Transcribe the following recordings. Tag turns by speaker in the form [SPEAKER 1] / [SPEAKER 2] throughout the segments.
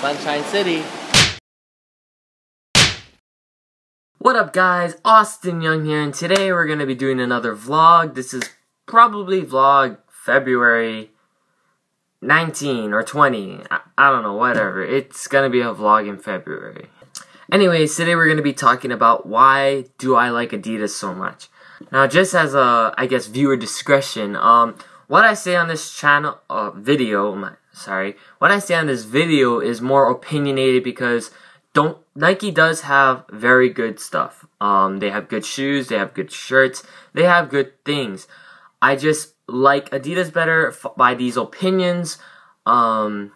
[SPEAKER 1] Sunshine City.
[SPEAKER 2] What up guys, Austin Young here, and today we're going to be doing another vlog. This is probably vlog February 19 or 20. I, I don't know, whatever. It's going to be a vlog in February. Anyways, today we're going to be talking about why do I like Adidas so much. Now, just as a, I guess, viewer discretion, um, what I say on this channel, uh, video, my, sorry, what I say on this video is more opinionated because don't Nike does have very good stuff. Um, they have good shoes, they have good shirts, they have good things. I just like Adidas better by these opinions, um,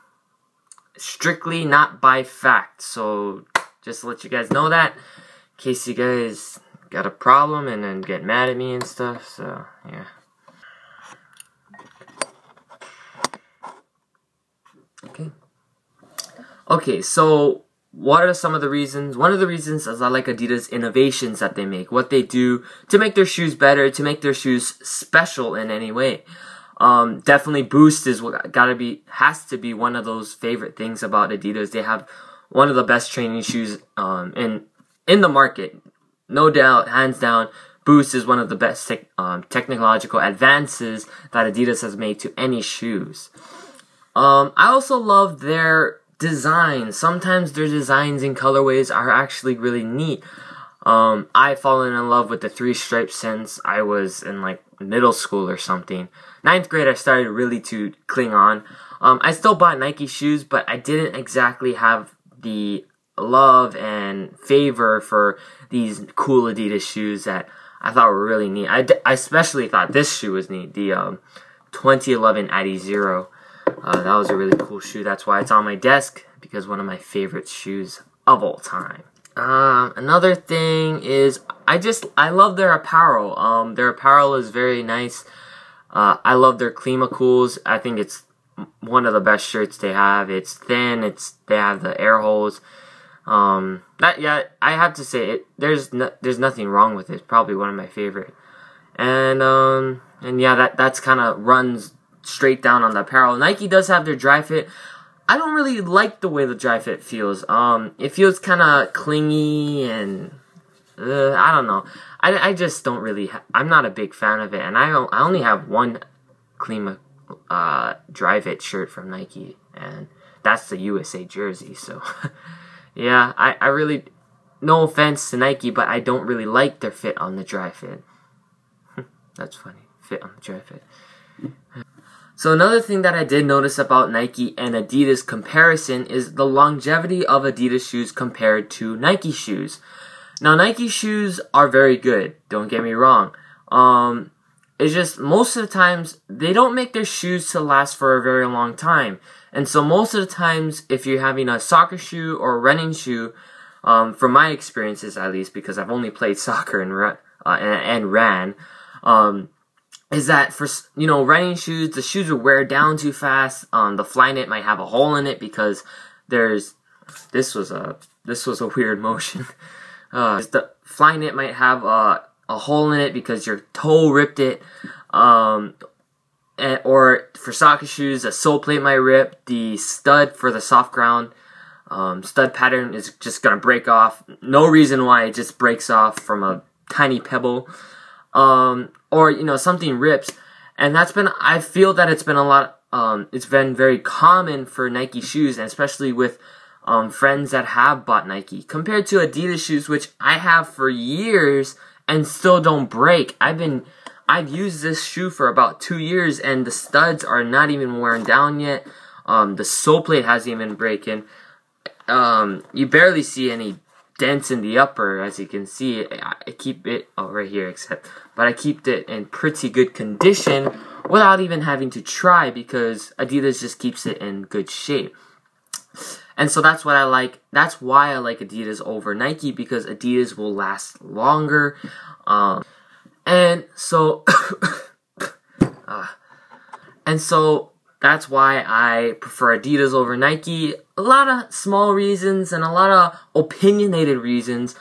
[SPEAKER 2] strictly not by fact. So just to let you guys know that, in case you guys got a problem and then get mad at me and stuff. So yeah. Okay. Okay, so what are some of the reasons? One of the reasons is I like Adidas innovations that they make, what they do to make their shoes better, to make their shoes special in any way. Um, definitely Boost is what gotta be, has to be one of those favorite things about Adidas. They have one of the best training shoes um, in in the market, no doubt, hands down. Boost is one of the best te um, technological advances that Adidas has made to any shoes. Um, I also love their designs. Sometimes their designs and colorways are actually really neat. Um, I've fallen in love with the three stripes since I was in like middle school or something. Ninth grade, I started really to cling on. Um, I still bought Nike shoes, but I didn't exactly have the love and favor for these cool Adidas shoes that I thought were really neat. I, I especially thought this shoe was neat. The um, 2011 Adizero. Uh, that was a really cool shoe. That's why it's on my desk because one of my favorite shoes of all time. Um, another thing is I just I love their apparel. Um, their apparel is very nice. Uh, I love their Climacools. I think it's one of the best shirts they have. It's thin. It's they have the air holes. Um, that yeah, I have to say it. There's no, there's nothing wrong with it. It's probably one of my favorite. And um, and yeah, that that's kind of runs straight down on the apparel. Nike does have their Dri-FIT. I don't really like the way the Dri-FIT feels. Um, it feels kind of clingy and uh, I don't know. I, I just don't really. I'm not a big fan of it, and I. I only have one Klima uh, Dri-FIT shirt from Nike, and that's the USA jersey. So, yeah, I I really. No offense to Nike, but I don't really like their fit on the Dri-FIT. that's funny. Fit on the Dri-FIT. So another thing that I did notice about Nike and Adidas comparison is the longevity of Adidas shoes compared to Nike shoes. Now Nike shoes are very good, don't get me wrong. Um, it's just most of the times they don't make their shoes to last for a very long time. And so most of the times if you're having a soccer shoe or a running shoe, um, from my experiences at least, because I've only played soccer and, uh, and, and ran, um, is that for you know running shoes the shoes will wear down too fast. Um the flyknit might have a hole in it because there's this was a this was a weird motion. Uh the flyknit might have a, a hole in it because your toe ripped it. Um and, or for soccer shoes the sole plate might rip. The stud for the soft ground um, stud pattern is just gonna break off. No reason why it just breaks off from a tiny pebble um, or you know something rips, and that's been I feel that it's been a lot. Um, it's been very common for Nike shoes, and especially with um, friends that have bought Nike, compared to Adidas shoes, which I have for years and still don't break. I've been I've used this shoe for about two years, and the studs are not even worn down yet. Um, the sole plate hasn't even broken. Um, you barely see any dents in the upper as you can see I, keep it oh right here except but I keep it in pretty good condition without even having to try because Adidas just keeps it in good shape. And so that's what I like that's why I like Adidas over Nike because Adidas will last longer um, and so uh, and so that's why I prefer Adidas over Nike. A lot of small reasons and a lot of opinionated reasons.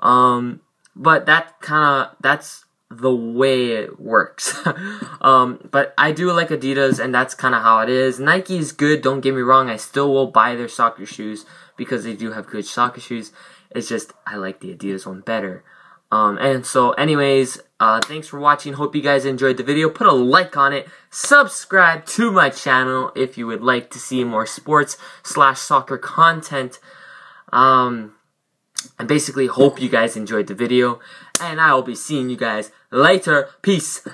[SPEAKER 2] Um, but that kind of, that's the way it works. um, but I do like Adidas, and that's kind of how it is. Nike is good, don't get me wrong. I still will buy their soccer shoes because they do have good soccer shoes. It's just, I like the Adidas one better. Um, and so, anyways, uh, thanks for watching. Hope you guys enjoyed the video. Put a like on it. Subscribe to my channel if you would like to see more sports slash soccer content. Um, and basically hope you guys enjoyed the video. And I will be seeing you guys later. Peace